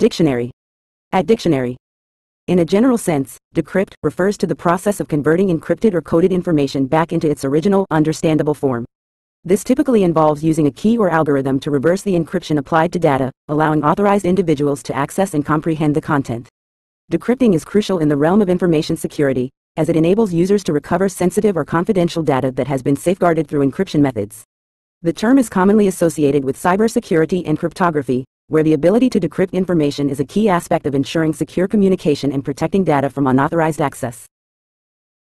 Dictionary. At dictionary. In a general sense, decrypt refers to the process of converting encrypted or coded information back into its original, understandable form. This typically involves using a key or algorithm to reverse the encryption applied to data, allowing authorized individuals to access and comprehend the content. Decrypting is crucial in the realm of information security, as it enables users to recover sensitive or confidential data that has been safeguarded through encryption methods. The term is commonly associated with cybersecurity and cryptography, where the ability to decrypt information is a key aspect of ensuring secure communication and protecting data from unauthorized access.